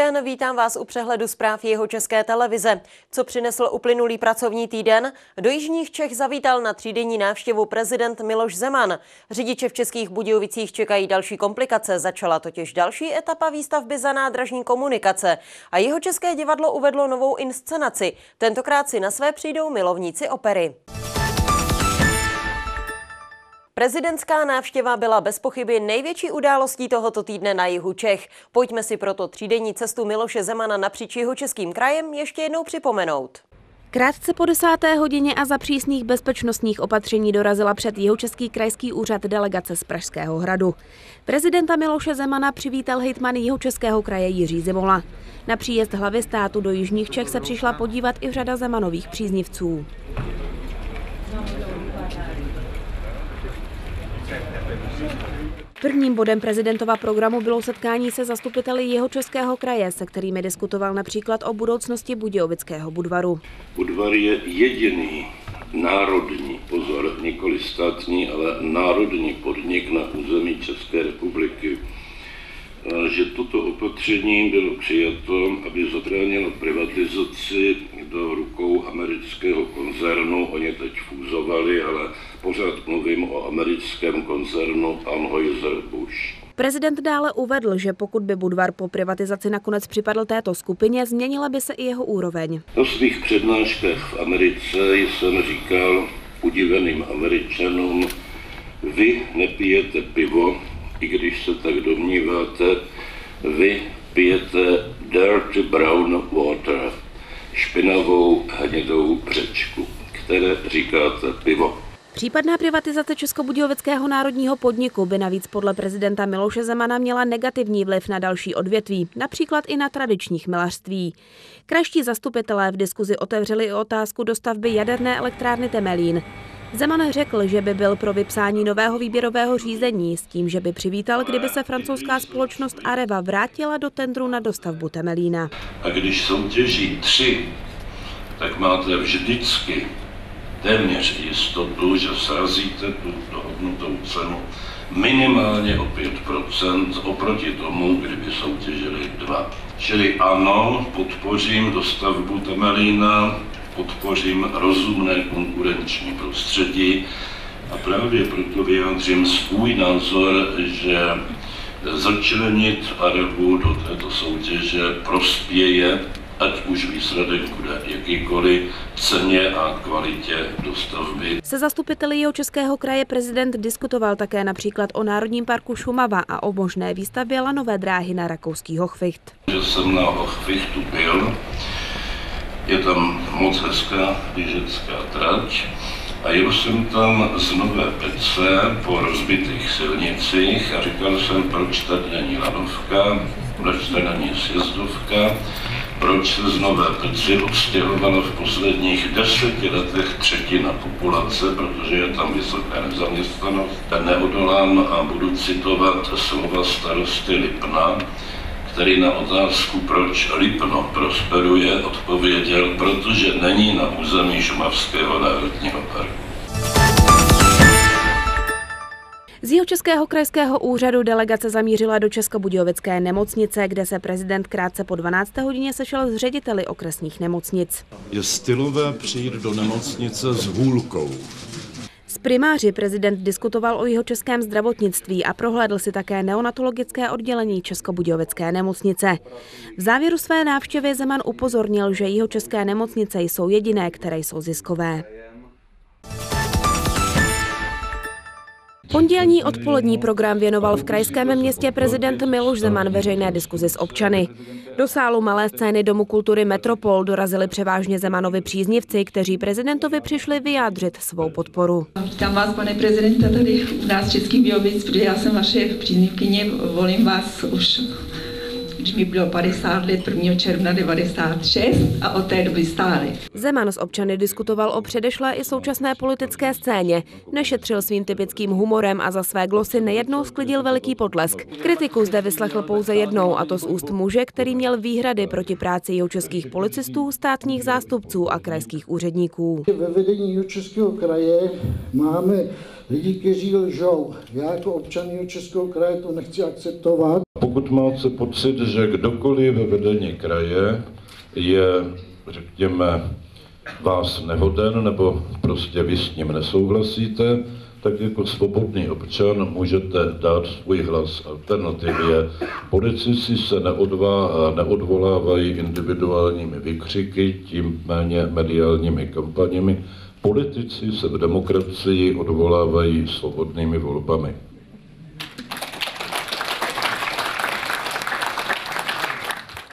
Den, vítám vás u přehledu zpráv jeho české televize. Co přinesl uplynulý pracovní týden? Do Jižních Čech zavítal na třídenní návštěvu prezident Miloš Zeman. Řidiče v Českých Budějovicích čekají další komplikace. Začala totiž další etapa výstavby za nádražní komunikace. A jeho české divadlo uvedlo novou inscenaci. Tentokrát si na své přijdou milovníci opery. Prezidentská návštěva byla bez pochyby největší událostí tohoto týdne na jihu Čech. Pojďme si proto třídenní cestu Miloše Zemana napříč jeho českým krajem ještě jednou připomenout. Krátce po desáté hodině a za přísných bezpečnostních opatření dorazila před jeho český krajský úřad delegace z Pražského hradu. Prezidenta Miloše Zemana přivítal hejtman jeho českého kraje Jiří Zimola. Na příjezd hlavy státu do Jižních Čech se přišla podívat i řada Zemanových příznivců. Prvním bodem prezidentova programu bylo setkání se zastupiteli jeho českého kraje, se kterými diskutoval například o budoucnosti Budějovického Budvaru. Budvar je jediný národní, pozor, nikoli státní, ale národní podnik na území České republiky, že toto opatření bylo přijato, aby zabránilo privatizaci do rukou amerického koncernu. Oni teď fúzovali, ale pořád mluvím o americkém koncernu Anheuser-Busch. Prezident dále uvedl, že pokud by Budvar po privatizaci nakonec připadl této skupině, změnila by se i jeho úroveň. Na svých přednáškách v Americe jsem říkal udiveným američanům, vy nepijete pivo, i když se tak domníváte, vy pijete dirty brown water, špinavou hnědou břečku, které říkáte pivo. Případná privatizace Českobudějovického národního podniku by navíc podle prezidenta Miloše Zemana měla negativní vliv na další odvětví, například i na tradičních milařství. Kraští zastupitelé v diskuzi otevřeli i otázku dostavby jaderné elektrárny Temelín. Zeman řekl, že by byl pro vypsání nového výběrového řízení s tím, že by přivítal, kdyby se francouzská společnost Areva vrátila do tendru na dostavbu Temelína. A když soutěží tři, tak máte vždycky téměř jistotu, že srazíte tu dohodnutou cenu minimálně o 5% oproti tomu, kdyby soutěžili dva. Čili ano, podpořím dostavbu Temelína, podpořím rozumné konkurenční prostředí a právě proto vyjádřím svůj názor, že začlenit Arabu do této soutěže prospěje ať už výsledek bude jakýkoliv ceně a kvalitě dostavby. Se zastupiteli jeho českého kraje prezident diskutoval také například o Národním parku Šumava a o možné výstavbě lanové dráhy na rakouský Hochficht. Že jsem na Hochfichtu byl, je tam moc hezká běžecká trať a jel jsem tam z Nové Pece po rozbitých silnicích a říkal jsem, proč tady není lanovka, proč tady není sjezdovka, proč se z Nové Peci odstěhovala v posledních deseti letech třetina populace, protože je tam vysoká nezaměstnanost. Neodolám a budu citovat slova starosty Lipna, který na otázku, proč Lipno prosperuje, odpověděl, protože není na území Šumavského národního parku. Z jeho českého krajského úřadu delegace zamířila do Českobudějovické nemocnice, kde se prezident krátce po 12. hodině sešel s řediteli okresních nemocnic. Je stylové přijít do nemocnice s hůlkou. S primáři prezident diskutoval o jeho českém zdravotnictví a prohlédl si také neonatologické oddělení Českobudějovické nemocnice. V závěru své návštěvy Zeman upozornil, že jeho české nemocnice jsou jediné, které jsou ziskové. Pondělní odpolední program věnoval v krajském městě prezident Miloš Zeman veřejné diskuzi s občany. Do sálu malé scény Domu kultury Metropol dorazili převážně Zemanovi příznivci, kteří prezidentovi přišli vyjádřit svou podporu. Vítám vás, pane prezidente, tady u nás Českých Bílovic, protože já jsem vaše příznivkyně, volím vás už když mi bylo 50 let 1. června 96 a od té doby stále. Zeman s občany diskutoval o předešlé i současné politické scéně, nešetřil svým typickým humorem a za své glosy nejednou sklidil veliký potlesk. Kritiku zde vyslechl pouze jednou, a to z úst muže, který měl výhrady proti práci jeho českých policistů, státních zástupců a krajských úředníků. Ve vedení českého kraje máme lidi, kteří lžou. Já jako občan českého kraje to nechci akceptovat. Pokud máte pocit, že kdokoliv ve vedení kraje je, řekněme, vás nehoden nebo prostě vy s ním nesouhlasíte, tak jako svobodný občan můžete dát svůj hlas. Alternativě politici se neodvá, neodvolávají individuálními vykřiky, tím méně mediálními kampaněmi. Politici se v demokracii odvolávají svobodnými volbami.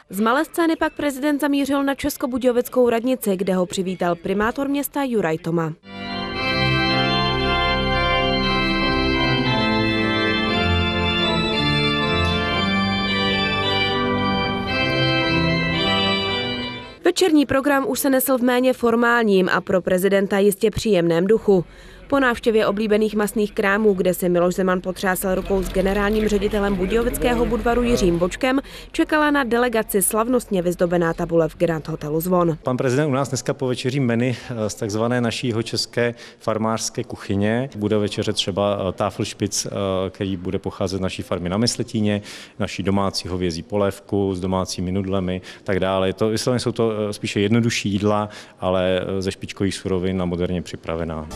Z malé scény pak prezident zamířil na Českobudějovickou radnici, kde ho přivítal primátor města Juraj Toma. Večerní program už se nesl v méně formálním a pro prezidenta jistě příjemném duchu. Po návštěvě oblíbených masných krámů, kde se Miloš Zeman potřásal rukou s generálním ředitelem Budějovického budvaru Jiřím Bočkem, čekala na delegaci slavnostně vyzdobená tabule v Grand Hotelu Zvon. Pan prezident u nás dneska po večeří menu z takzvané naší české farmářské kuchyně. Bude večeře třeba eh, táflšpic, eh, který bude pocházet z naší farmy na Mysletíně, naší domácí hovězí polévku s domácími nudlemi, tak dále. To, vysloveně jsou to eh, spíše jednodušší jídla, ale ze špičkových surovin a moderně připravená.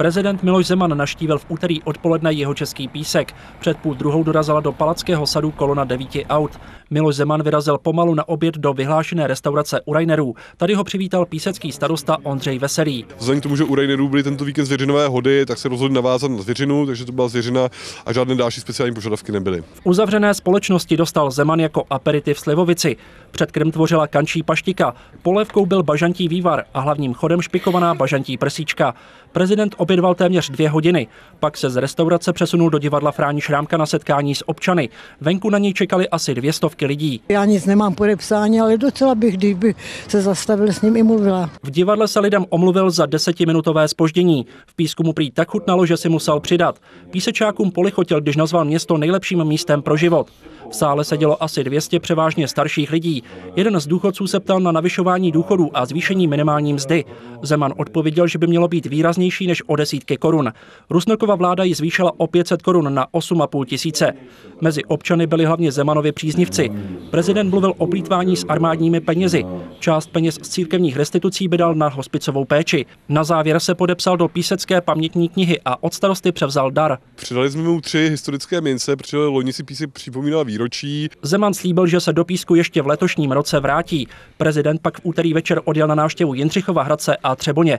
Prezident Miloš Zeman naštívil v úterý odpoledne jeho český písek. Před půl druhou dorazila do Palackého sadu kolona devíti aut. Miloš Zeman vyrazil pomalu na oběd do vyhlášené restaurace u Rainerů. Tady ho přivítal písecký starosta Ondřej Veselý. Vzhledem k tomu, že u Rainerů byly tento víkend zvěřinové hody, tak se rozhodli navázat na zvěřinu, takže to byla zvěřina a žádné další speciální požadavky nebyly. V uzavřené společnosti dostal Zeman jako aperitiv slivovici. Předkrm tvořila kančí paštika, polévkou byl bažantí vývar a hlavním chodem špikovaná bažantí prsíčka. Prezident obědval téměř dvě hodiny, pak se z restaurace přesunul do divadla Fráni Šrámka na setkání s občany. Venku na něj čekali asi dvě stovky lidí. Já nic nemám podepsání, ale docela bych, kdyby se zastavil s ním i mluvila. V divadle se lidem omluvil za desetiminutové spoždění. V písku mu prý tak chutnalo, že si musel přidat. Písečákům polichotil, když nazval město nejlepším místem pro život. V sále sedělo asi 200 převážně starších lidí. Jeden z důchodců se ptal na navyšování důchodů a zvýšení minimální mzdy. Zeman odpověděl, že by mělo být výraznější než o desítky korun. Rusnokova vláda ji zvýšila o 500 korun na 8,5 tisíce. Mezi občany byli hlavně Zemanovi příznivci. Prezident mluvil o plítvání s armádními penězi. Část peněz z církevních restitucí by dal na hospicovou péči. Na závěr se podepsal do písecké pamětní knihy a od starosty převzal dar. Přidali jsme mu tři historické mince, protože loni si písek připomínal výročí. Zeman slíbil, že se do písku ještě v letošním roce vrátí. Prezident pak v úterý večer odjel na návštěvu Jindřichova Hradce a Třeboně.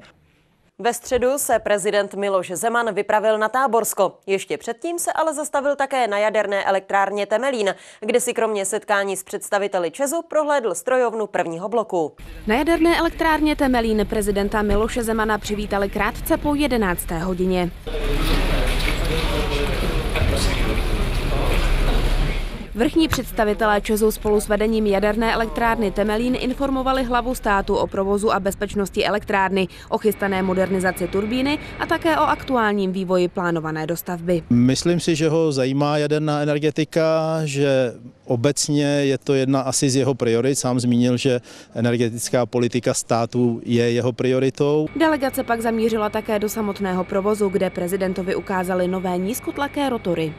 Ve středu se prezident Miloš Zeman vypravil na Táborsko. Ještě předtím se ale zastavil také na jaderné elektrárně Temelín, kde si kromě setkání s představiteli Česu prohlédl strojovnu prvního bloku. Na jaderné elektrárně Temelín prezidenta Miloše Zemana přivítali krátce po 11. hodině. Vrchní představitelé Česu spolu s vedením jaderné elektrárny Temelín informovali hlavu státu o provozu a bezpečnosti elektrárny, o chystané modernizaci turbíny a také o aktuálním vývoji plánované dostavby. Myslím si, že ho zajímá jaderná energetika, že obecně je to jedna asi z jeho priorit. Sám zmínil, že energetická politika státu je jeho prioritou. Delegace pak zamířila také do samotného provozu, kde prezidentovi ukázali nové nízkotlaké rotory.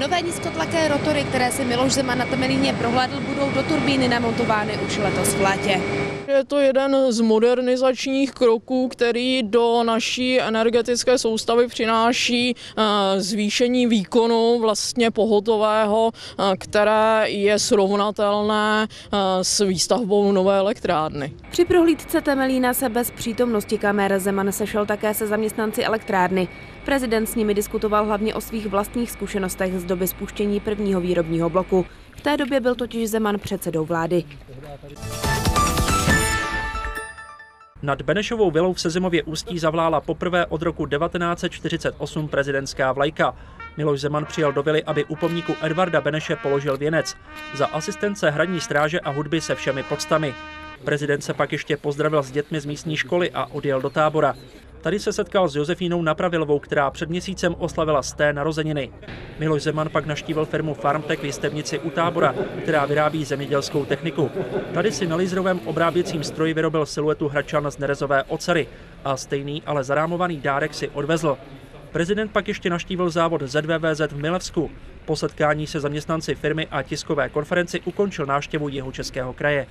Nové nízkotlaké rotory, které si Miloš Zeman na Temelíně prohlédl, budou do turbíny namontovány už letos v létě. Je to jeden z modernizačních kroků, který do naší energetické soustavy přináší zvýšení výkonu vlastně pohotového, které je srovnatelné s výstavbou nové elektrárny. Při prohlídce Temelína se bez přítomnosti kamer Zeman sešel také se zaměstnanci elektrárny. Prezident s nimi diskutoval hlavně o svých vlastních zkušenostech z doby spuštění prvního výrobního bloku. V té době byl totiž Zeman předsedou vlády. Nad Benešovou vilou v Sezimově ústí zavlála poprvé od roku 1948 prezidentská vlajka. Miloš Zeman přijel do vily, aby u pomníku Edvarda Beneše položil věnec. Za asistence hradní stráže a hudby se všemi podstami. Prezident se pak ještě pozdravil s dětmi z místní školy a odjel do tábora. Tady se setkal s Josefínou Napravilovou, která před měsícem oslavila sté narozeniny. Miloš Zeman pak naštívil firmu Farmtech v Jistebnici u tábora, která vyrábí zemědělskou techniku. Tady si na lízrovém obráběcím stroji vyrobil siluetu hračan z nerezové ocely a stejný, ale zarámovaný dárek si odvezl. Prezident pak ještě naštívil závod ZVVZ v Milevsku. Po setkání se zaměstnanci firmy a tiskové konferenci ukončil návštěvu jeho českého kraje.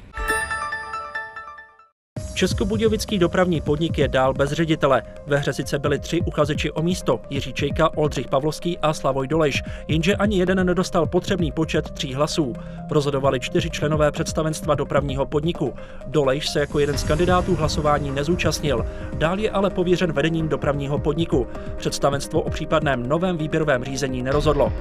Českobudějovický dopravní podnik je dál bez ředitele. Ve hře sice byli tři uchazeči o místo, Jiří Čejka, Oldřich Pavlovský a Slavoj Dolejš, jenže ani jeden nedostal potřebný počet tří hlasů. Rozhodovali čtyři členové představenstva dopravního podniku. Dolejš se jako jeden z kandidátů hlasování nezúčastnil. Dál je ale pověřen vedením dopravního podniku. Představenstvo o případném novém výběrovém řízení nerozhodlo.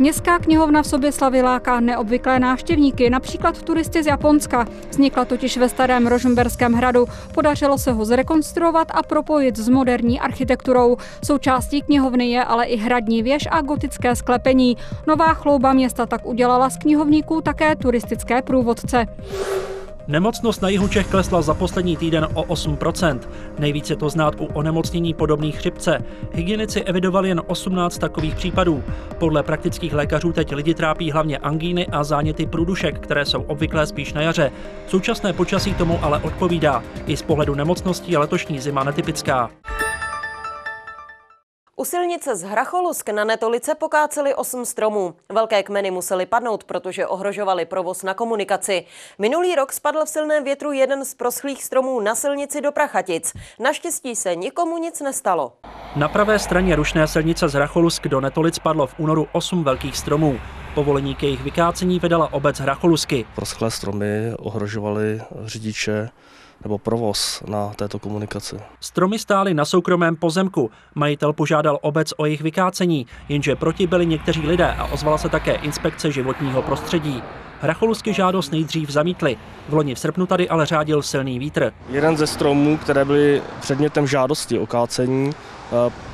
Městská knihovna v sobě láká neobvyklé návštěvníky, například turisty z Japonska. Vznikla totiž ve starém Rožmberském hradu. Podařilo se ho zrekonstruovat a propojit s moderní architekturou. Součástí knihovny je ale i hradní věž a gotické sklepení. Nová chlouba města tak udělala z knihovníků také turistické průvodce. Nemocnost na jihu Čech klesla za poslední týden o 8%. Nejvíce to znát u onemocnění podobných chřipce. Hygienici evidovali jen 18 takových případů. Podle praktických lékařů teď lidi trápí hlavně angíny a záněty průdušek, které jsou obvyklé spíš na jaře. Současné počasí tomu ale odpovídá. I z pohledu nemocností je letošní zima netypická. U silnice z Hracholusk na Netolice pokáceli osm stromů. Velké kmeny musely padnout, protože ohrožovaly provoz na komunikaci. Minulý rok spadl v silném větru jeden z proschlých stromů na silnici do Prachatic. Naštěstí se nikomu nic nestalo. Na pravé straně rušné silnice z Hracholusk do Netolic spadlo v únoru osm velkých stromů. Povolení k jejich vykácení vydala obec Hracholusky. Proschlé stromy ohrožovaly řidiče nebo provoz na této komunikaci. Stromy stály na soukromém pozemku. Majitel požádal obec o jejich vykácení, jenže proti byli někteří lidé a ozvala se také inspekce životního prostředí. Hracholusky žádost nejdřív zamítli. V loni v srpnu tady ale řádil silný vítr. Jeden ze stromů, které byly předmětem žádosti o kácení,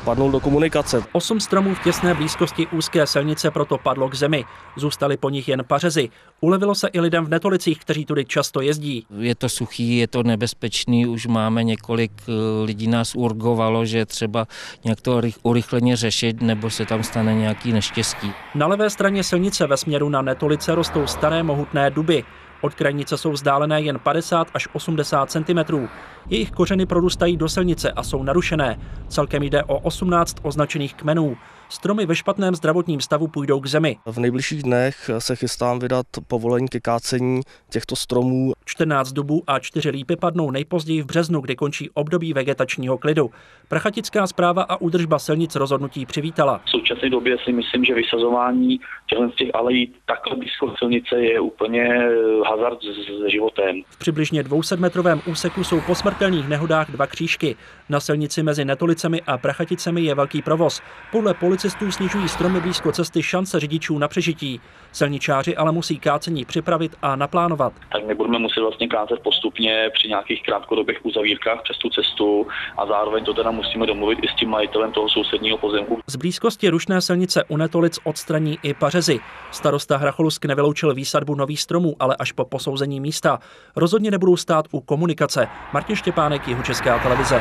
padnul do komunikace. Osm stromů v těsné blízkosti úzké silnice proto padlo k zemi. Zůstaly po nich jen pařezy. Ulevilo se i lidem v Netolicích, kteří tudy často jezdí. Je to suchý, je to nebezpečný, už máme několik eh, lidí nás urgovalo, že třeba nějak to urychleně řešit, nebo se tam stane nějaký neštěstí. Na levé straně silnice ve směru na Netolice rostou staré mohutné duby. Od krajnice jsou vzdálené jen 50 až 80 cm. Jejich kořeny prorůstají do silnice a jsou narušené. Celkem jde o 18 označených kmenů. Stromy ve špatném zdravotním stavu půjdou k zemi. V nejbližších dnech se chystám vydat povolení ke kácení těchto stromů. 14 dubů a 4 lípy padnou nejpozději v březnu, kdy končí období vegetačního klidu. Prachatická zpráva a údržba silnic rozhodnutí přivítala. V současné době si myslím, že vysazování těchto těch alejí takhle blízko silnice je úplně hazard s životem. V přibližně 200-metrovém úseku jsou po smrtelných nehodách dva křížky. Na silnici mezi Netolicemi a Prachaticemi je velký provoz. Podle policistů snižují stromy blízko cesty šance řidičů na přežití. Silničáři ale musí kácení připravit a naplánovat. Tak my budeme muset vlastně kácet postupně při nějakých krátkodobých uzavírkách přes tu cestu a zároveň to teda musíme domluvit i s tím majitelem toho sousedního pozemku. Z blízkosti rušné silnice u Netolic odstraní i pařezy. Starosta Hracholusk nevyloučil výsadbu nových stromů, ale až po posouzení místa. Rozhodně nebudou stát u komunikace. Martin Štěpánek, jeho Česká televize.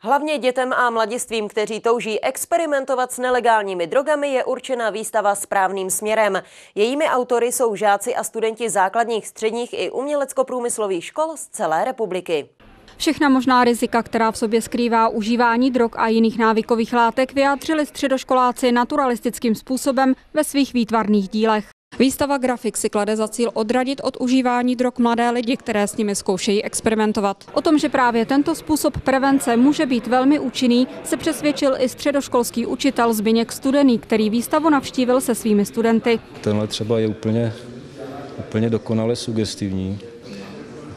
Hlavně dětem a mladistvím, kteří touží experimentovat s nelegálními drogami, je určena výstava správným směrem. Jejími autory jsou žáci a studenti základních, středních i umělecko-průmyslových škol z celé republiky. Všechna možná rizika, která v sobě skrývá užívání drog a jiných návykových látek, vyjádřili středoškoláci naturalistickým způsobem ve svých výtvarných dílech. Výstava Grafik si klade za cíl odradit od užívání drog mladé lidi, které s nimi zkoušejí experimentovat. O tom, že právě tento způsob prevence může být velmi účinný, se přesvědčil i středoškolský učitel Zbyněk Studený, který výstavu navštívil se svými studenty. Tenhle třeba je úplně, úplně dokonale sugestivní.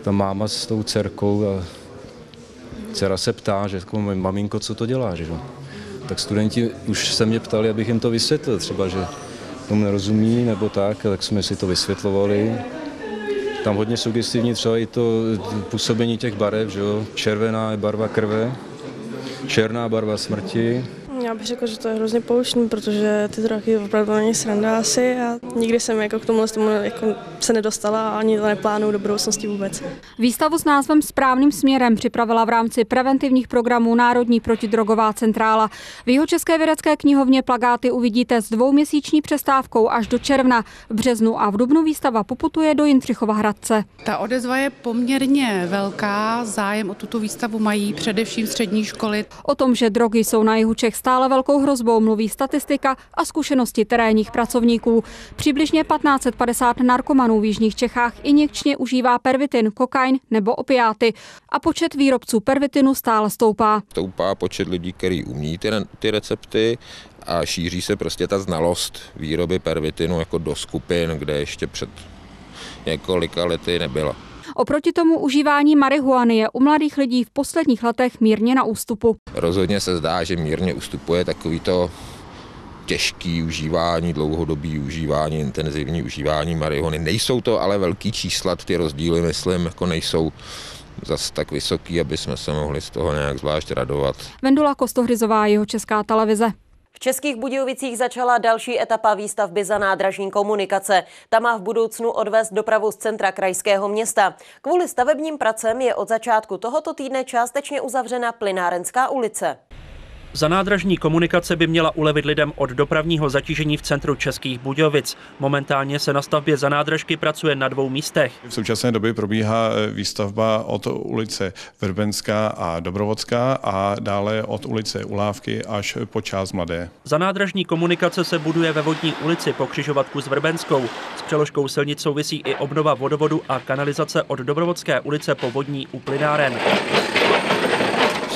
Ta máma s tou dcerkou a dcera se ptá, že jako, maminko, co to dělá, že? Tak studenti už se mě ptali, abych jim to vysvětlil, třeba, že tomu nerozumí nebo tak, tak jsme si to vysvětlovali. Tam hodně sugestivní třeba i to působení těch barev, že jo? Červená je barva krve, černá barva smrti, Já bych řekl, že to je hrozně poučný, protože ty draky opravdu není sranda asi a nikdy jsem jako k tomu, tomu jako se nedostala a ani to neplánuju do budoucnosti vůbec. Výstavu s názvem Správným směrem připravila v rámci preventivních programů Národní protidrogová centrála. V jeho české vědecké knihovně plagáty uvidíte s dvouměsíční přestávkou až do června. V březnu a v dubnu výstava poputuje do Jindřichova Hradce. Ta odezva je poměrně velká, zájem o tuto výstavu mají především střední školy. O tom, že drogy jsou na jihu Čech stále velkou hrozbou, mluví statistika a zkušenosti terénních pracovníků. Přibližně 1550 narkomanů v jižních Čechách injekčně užívá pervitin, kokain nebo opiáty a počet výrobců pervitinu stále stoupá. Stoupá počet lidí, kteří umí ty, ty recepty a šíří se prostě ta znalost výroby pervitinu jako do skupin, kde ještě před několika lety nebyla. Oproti tomu užívání marihuany je u mladých lidí v posledních letech mírně na ústupu. Rozhodně se zdá, že mírně ustupuje takovýto těžký užívání, dlouhodobý užívání, intenzivní užívání marihuany. Nejsou to ale velký čísla, ty rozdíly, myslím, jako nejsou zas tak vysoký, aby jsme se mohli z toho nějak zvlášť radovat. Vendula Kostohryzová, jeho česká televize. V Českých Budějovicích začala další etapa výstavby za nádražní komunikace. Ta má v budoucnu odvést dopravu z centra krajského města. Kvůli stavebním pracem je od začátku tohoto týdne částečně uzavřena Plynárenská ulice. Za nádražní komunikace by měla ulevit lidem od dopravního zatížení v centru Českých Budějovic. Momentálně se na stavbě za nádražky pracuje na dvou místech. V současné době probíhá výstavba od ulice Verbenská a Dobrovodská a dále od ulice Ulávky až po část Mladé. Za nádražní komunikace se buduje ve vodní ulici po křižovatku s Verbenskou. S přeložkou silnic souvisí i obnova vodovodu a kanalizace od Dobrovodské ulice po vodní u Plynáren. V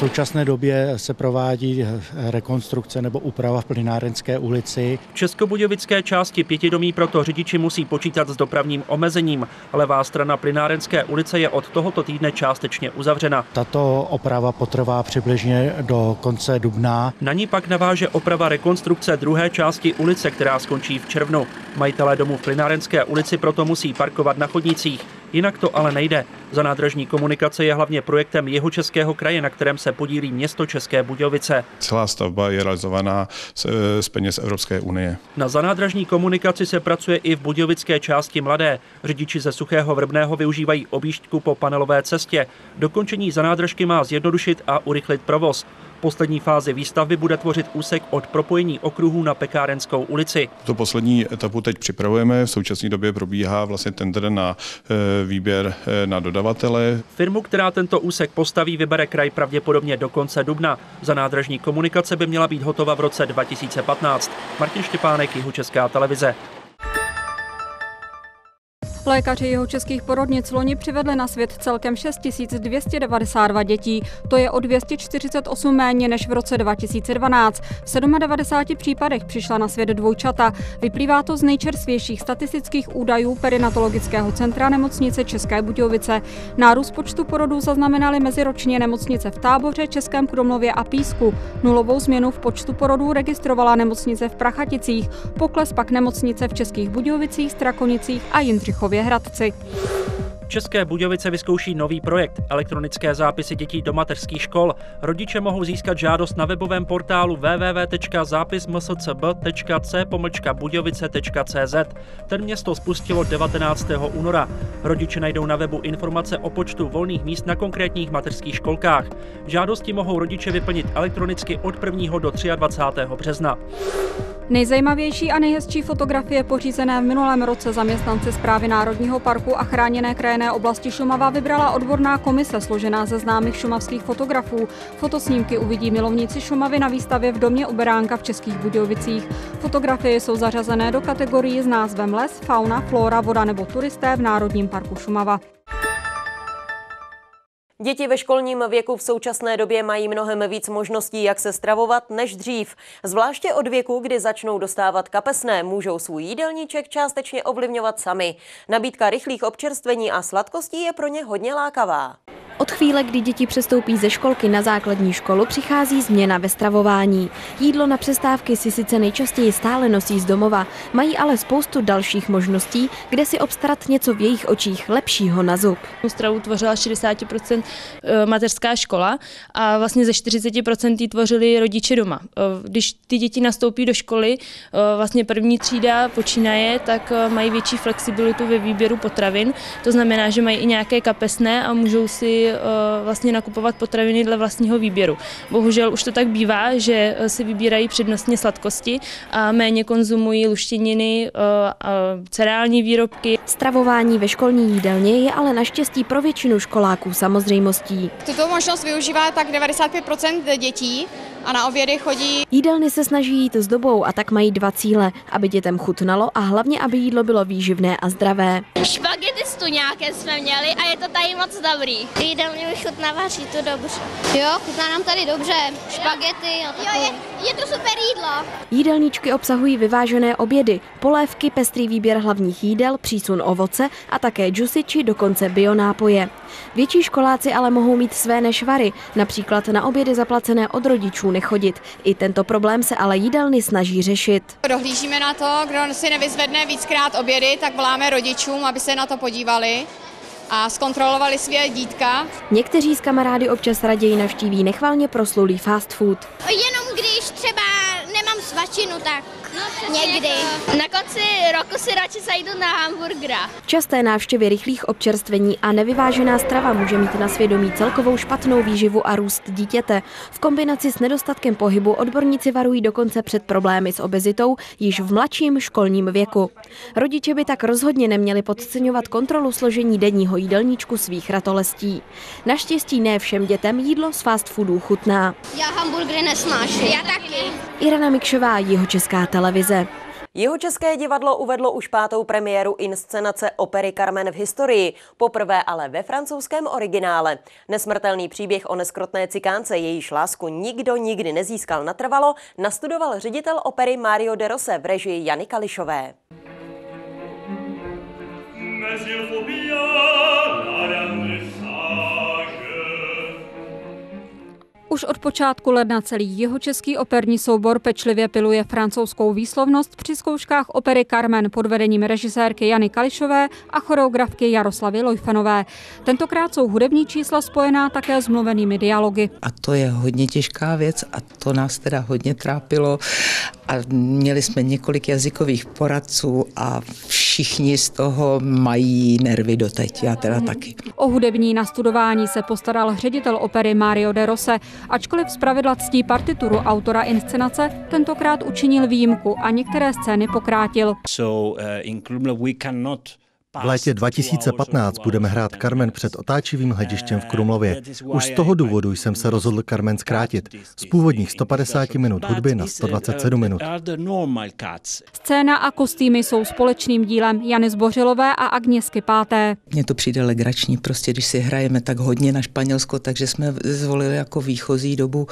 současné době se provádí rekonstrukce nebo úprava v Plynárenské ulici. V Českobudějovické části pětidomí proto řidiči musí počítat s dopravním omezením. Levá strana Plynárenské ulice je od tohoto týdne částečně uzavřena. Tato oprava potrvá přibližně do konce dubna. Na ní pak naváže oprava rekonstrukce druhé části ulice, která skončí v červnu. Majitelé domů v Plynárenské ulici proto musí parkovat na chodnicích. Jinak to ale nejde. Za nádražní komunikace je hlavně projektem jeho českého kraje, na kterém se podílí město České Budějovice. Celá stavba je realizovaná z, z peněz Evropské unie. Na zanádražní komunikaci se pracuje i v budějovické části Mladé. Řidiči ze Suchého Vrbného využívají objížďku po panelové cestě. Dokončení zanádražky má zjednodušit a urychlit provoz poslední fázi výstavby bude tvořit úsek od propojení okruhů na Pekárenskou ulici. Tu poslední etapu teď připravujeme. V současné době probíhá vlastně tender na e, výběr e, na dodavatele. Firmu, která tento úsek postaví, vybere kraj pravděpodobně do konce dubna. Za nádražní komunikace by měla být hotova v roce 2015. Martin Štěpánek, Jihu Česká televize. Lékaři jeho českých porodnic loni přivedli na svět celkem 6292 dětí. To je o 248 méně než v roce 2012. V 97 případech přišla na svět dvojčata. Vyplývá to z nejčerstvějších statistických údajů Perinatologického centra nemocnice České Budějovice. Nárůst počtu porodů zaznamenaly meziročně nemocnice v Táboře, Českém Krumlově a Písku. Nulovou změnu v počtu porodů registrovala nemocnice v Prachaticích, pokles pak nemocnice v Českých Budějovicích, Strakonicích a Jindřichově. Hradci. České Budějovice vyzkouší nový projekt elektronické zápisy dětí do mateřských škol. Rodiče mohou získat žádost na webovém portálu www.zápismscb.c-budějovice.cz. Ten město spustilo 19. února. Rodiče najdou na webu informace o počtu volných míst na konkrétních mateřských školkách. Žádosti mohou rodiče vyplnit elektronicky od 1. do 23. března. Nejzajímavější a nejhezčí fotografie pořízené v minulém roce zaměstnanci zprávy Národního parku a chráněné krajené oblasti Šumava vybrala odborná komise složená ze známých šumavských fotografů. Fotosnímky uvidí milovníci Šumavy na výstavě v domě u Beránka v Českých Budějovicích. Fotografie jsou zařazené do kategorií s názvem Les, fauna, flora, voda nebo turisté v Národním parku Šumava. Děti ve školním věku v současné době mají mnohem víc možností, jak se stravovat, než dřív. Zvláště od věku, kdy začnou dostávat kapesné, můžou svůj jídelníček částečně ovlivňovat sami. Nabídka rychlých občerstvení a sladkostí je pro ně hodně lákavá. Od chvíle, kdy děti přestoupí ze školky na základní školu, přichází změna ve stravování. Jídlo na přestávky si sice nejčastěji stále nosí z domova, mají ale spoustu dalších možností, kde si obstarat něco v jejich očích lepšího na zub. Stravu tvořila 60% mateřská škola a vlastně ze 40% ji tvořili rodiče doma. Když ty děti nastoupí do školy, vlastně první třída počínaje, tak mají větší flexibilitu ve výběru potravin. To znamená, že mají i nějaké kapesné a můžou si vlastně nakupovat potraviny dle vlastního výběru. Bohužel už to tak bývá, že si vybírají přednostně sladkosti a méně konzumují luštěniny, cereální výrobky. Stravování ve školní jídelně je ale naštěstí pro většinu školáků samozřejmostí. Tuto možnost využívá tak 95% dětí a na obědy chodí. Jídelny se snaží jít s dobou a tak mají dva cíle, aby dětem chutnalo a hlavně, aby jídlo bylo výživné a zdravé. Špagety nějaké jsme měli a je to tady moc dobrý. Jídelně mi chutná, vaří to dobře. Jo, chutná nám tady dobře. Špagety a Jo, je, to super jídlo. Jídelníčky obsahují vyvážené obědy, polévky, pestrý výběr hlavních jídel, přísun ovoce a také džusy či dokonce bionápoje. Větší školáci ale mohou mít své nešvary, například na obědy zaplacené od rodičů nechodit. I tento problém se ale jídelny snaží řešit. Dohlížíme na to, kdo si nevyzvedne víckrát obědy, tak voláme rodičům, aby se na to podívali a zkontrolovali své dítka. Někteří z kamarády občas raději navštíví nechvalně proslulý fast food. Jenom když třeba nemám svačinu, tak no, někdy. Na konci roku si radši zajdu na hamburgera. Časté návštěvy rychlých občerstvení a nevyvážená strava může mít na svědomí celkovou špatnou výživu a růst dítěte. V kombinaci s nedostatkem pohybu odborníci varují dokonce před problémy s obezitou již v mladším školním věku. Rodiče by tak rozhodně neměli podceňovat kontrolu složení denního jídelníčku svých ratolestí. Naštěstí ne všem dětem jídlo z fast foodů chutná. Já hamburgery nesnáším. Já taky. Irena Mikšová, jeho česká televize. Jeho české divadlo uvedlo už pátou premiéru inscenace opery Carmen v historii, poprvé ale ve francouzském originále. Nesmrtelný příběh o neskrotné cikánce, jejíž lásku nikdo nikdy nezískal natrvalo, nastudoval ředitel opery Mario de Rose v režii Jany Kališové. Už od počátku ledna celý jeho český operní soubor pečlivě piluje francouzskou výslovnost při zkouškách opery Carmen pod vedením režisérky Jany Kališové a choreografky Jaroslavy Lojfenové. Tentokrát jsou hudební čísla spojená také s mluvenými dialogy. A to je hodně těžká věc a to nás teda hodně trápilo a měli jsme několik jazykových poradců a z toho mají nervy doteď, já teda taky. O hudební nastudování se postaral ředitel opery Mario de Rose. Ačkoliv zpravidla ctí partituru autora inscenace, tentokrát učinil výjimku a některé scény pokrátil. So, uh, in Krumlov we cannot v létě 2015 budeme hrát Carmen před otáčivým hledištěm v Krumlově. Už z toho důvodu jsem se rozhodl Carmen zkrátit z původních 150 minut hudby na 127 minut. Scéna a kostýmy jsou společným dílem Jany Zbořilové a Agněsky Páté. Mně to přijde legrační, prostě když si hrajeme tak hodně na Španělsko, takže jsme zvolili jako výchozí dobu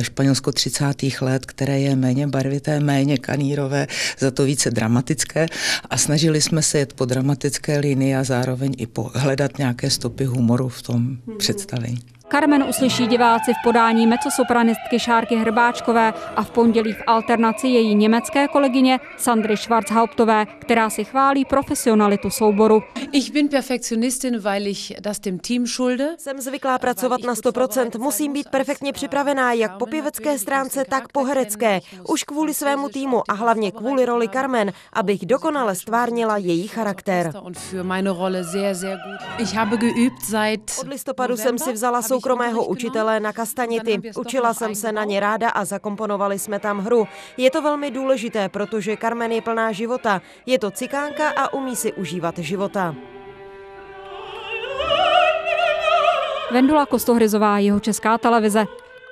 Španělsko 30. let, které je méně barvité, méně kanírové, za to více dramatické a snažili jsme se jet po dramatické dramatické linii a zároveň i hledat nějaké stopy humoru v tom představení. Carmen uslyší diváci v podání mezosopranistky Šárky Hrbáčkové a v pondělí v alternaci její německé kolegyně Sandry Schwarzhauptové, která si chválí profesionalitu souboru. Ich bin Perfektionistin, weil ich das dem Team schulde. Jsem zvyklá pracovat na 100%, musím být perfektně připravená jak po pěvecké stránce, tak po herecké. Už kvůli svému týmu a hlavně kvůli roli Carmen, abych dokonale stvárnila její charakter. Od listopadu jsem si vzala sou soukromého učitele na kastanity. Učila jsem se na ně ráda a zakomponovali jsme tam hru. Je to velmi důležité, protože Carmen je plná života. Je to cikánka a umí si užívat života. Vendula Kostohryzová, jeho česká televize.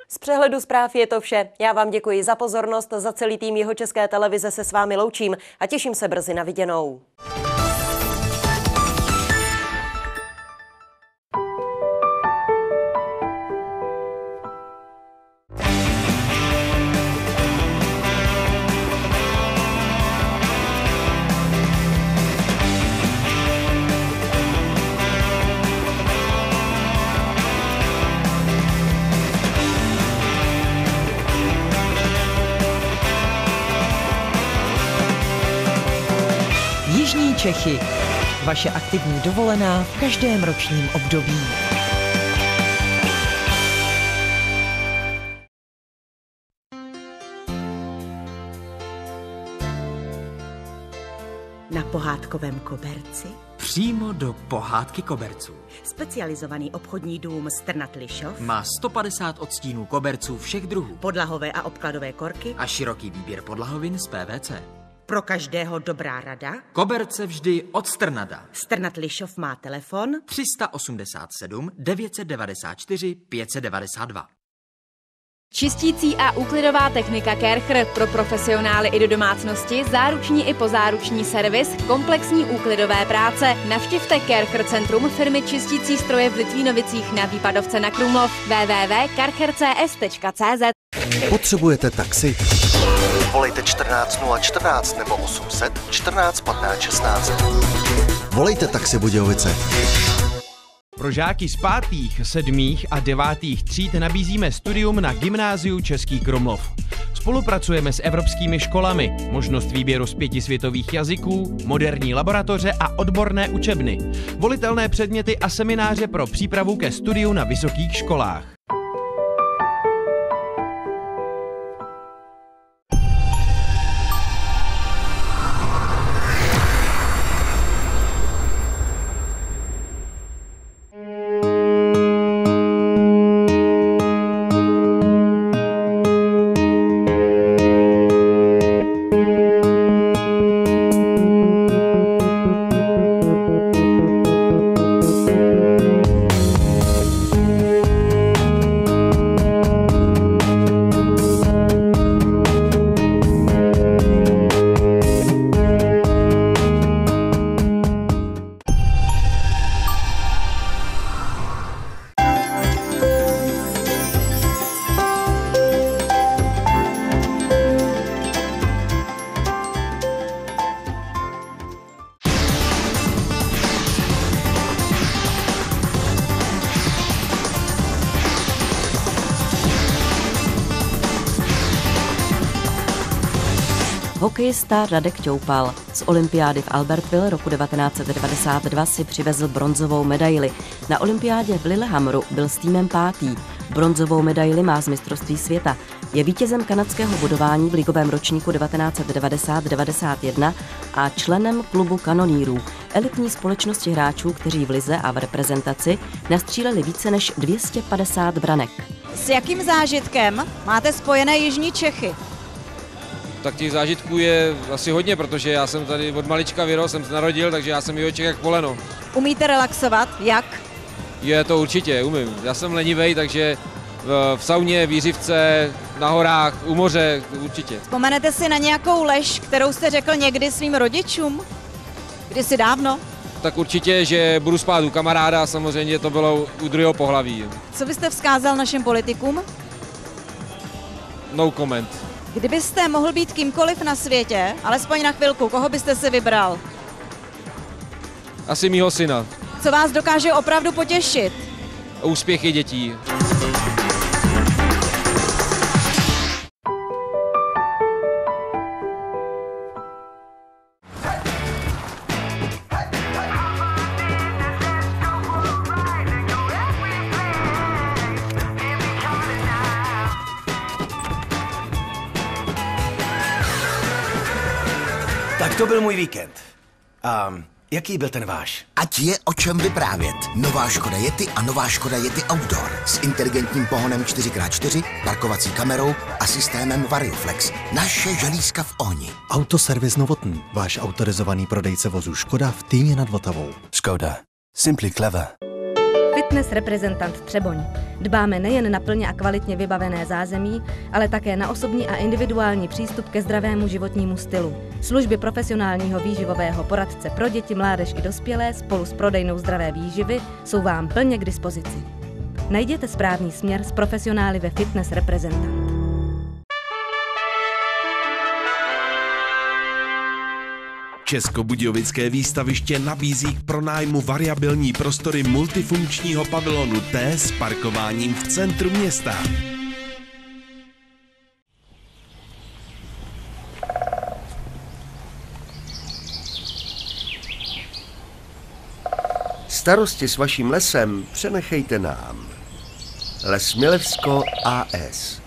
Z přehledu zpráv je to vše. Já vám děkuji za pozornost, za celý tým jeho české televize se s vámi loučím a těším se brzy na viděnou. Čechy. Vaše aktivní dovolená v každém ročním období. Na pohádkovém koberci? Přímo do pohádky koberců. Specializovaný obchodní dům Strnat Lišov Má 150 odstínů koberců všech druhů podlahové a obkladové korky a široký výběr podlahovin z PVC. Pro každého dobrá rada. Koberce vždy od Strnada. Strnat Lišov má telefon 387 994 592. Čistící a úklidová technika Kercher pro profesionály i do domácnosti, záruční i pozáruční servis, komplexní úklidové práce. Navštivte Kercher Centrum firmy Čistící stroje v Litvínovicích na Výpadovce na Krumlov www.karchercs.cz Potřebujete taxi? Volejte 14 014 nebo 800 14 15 16. Volejte taxi Budějovice. Pro žáky z pátých, sedmých a devátých tříd nabízíme studium na Gymnáziu Český Krumlov. Spolupracujeme s evropskými školami, možnost výběru z pěti světových jazyků, moderní laboratoře a odborné učebny, volitelné předměty a semináře pro přípravu ke studiu na vysokých školách. Hokejista Radek Ťoupal z olympiády v Albertville roku 1992 si přivezl bronzovou medaili. Na olympiádě v Lillehammeru byl s týmem pátý. Bronzovou medaili má z mistrovství světa. Je vítězem kanadského budování v ligovém ročníku 1990-91 a členem klubu kanonírů, elitní společnosti hráčů, kteří v lize a v reprezentaci nastříleli více než 250 branek. S jakým zážitkem máte spojené Jižní Čechy? Tak těch zážitků je asi hodně, protože já jsem tady od malička vyrostl, jsem se narodil, takže já jsem Jihoček jak poleno. Umíte relaxovat? Jak? Je to určitě, umím. Já jsem lenivej, takže v, v sauně, v Jířivce, na horách, u moře, určitě. Vzpomenete si na nějakou lež, kterou jste řekl někdy svým rodičům? Kdysi dávno? Tak určitě, že budu spát u kamaráda, samozřejmě to bylo u druhého pohlaví. Co byste vzkázal našim politikům? No comment. Kdybyste mohl být kýmkoliv na světě, alespoň na chvilku, koho byste si vybral? Asi mýho syna. Co vás dokáže opravdu potěšit? Úspěchy dětí. Můj víkend. A jaký byl ten váš? Ať je o čem vyprávět. Nová Škoda Yeti a nová Škoda Yeti Outdoor s inteligentním pohonem 4x4, parkovací kamerou a systémem Varioflex. Naše želízka v ohni. Autoservis Novotný, váš autorizovaný prodejce vozů Škoda v týmě nad Vltavou. Škoda. Simply clever. Fitness reprezentant Třeboň. Dbáme nejen na plně a kvalitně vybavené zázemí, ale také na osobní a individuální přístup ke zdravému životnímu stylu. Služby profesionálního výživového poradce pro děti, mládež i dospělé spolu s prodejnou zdravé výživy jsou vám plně k dispozici. Najděte správný směr s profesionály ve Fitness reprezentant. Českobudějovické výstaviště nabízí k pronájmu variabilní prostory multifunkčního pavilonu T s parkováním v centru města. Starosti s vaším lesem přenechejte nám. Les Milevsko AS